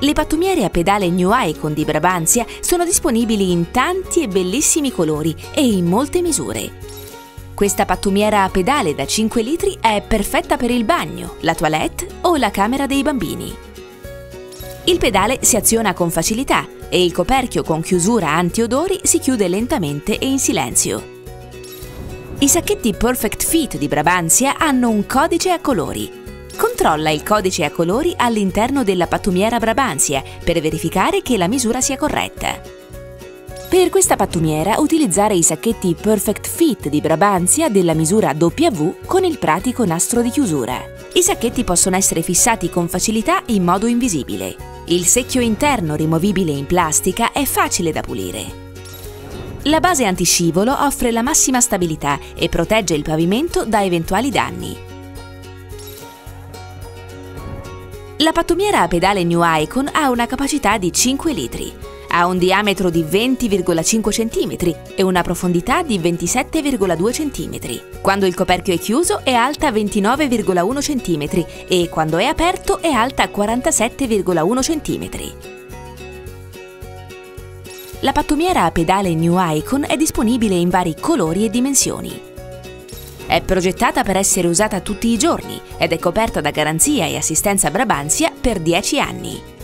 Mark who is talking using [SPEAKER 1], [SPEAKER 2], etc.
[SPEAKER 1] Le pattumiere a pedale New Icon di Brabantia sono disponibili in tanti e bellissimi colori e in molte misure. Questa pattumiera a pedale da 5 litri è perfetta per il bagno, la toilette o la camera dei bambini. Il pedale si aziona con facilità e il coperchio con chiusura antiodori si chiude lentamente e in silenzio. I sacchetti Perfect Fit di Brabantia hanno un codice a colori Controlla il codice a colori all'interno della pattumiera Brabantia per verificare che la misura sia corretta. Per questa pattumiera utilizzare i sacchetti Perfect Fit di Brabantia della misura W con il pratico nastro di chiusura. I sacchetti possono essere fissati con facilità in modo invisibile. Il secchio interno rimovibile in plastica è facile da pulire. La base antiscivolo offre la massima stabilità e protegge il pavimento da eventuali danni. La pattumiera a pedale New Icon ha una capacità di 5 litri, ha un diametro di 20,5 cm e una profondità di 27,2 cm. Quando il coperchio è chiuso è alta 29,1 cm e quando è aperto è alta 47,1 cm. La pattumiera a pedale New Icon è disponibile in vari colori e dimensioni. È progettata per essere usata tutti i giorni ed è coperta da garanzia e assistenza Brabantia per 10 anni.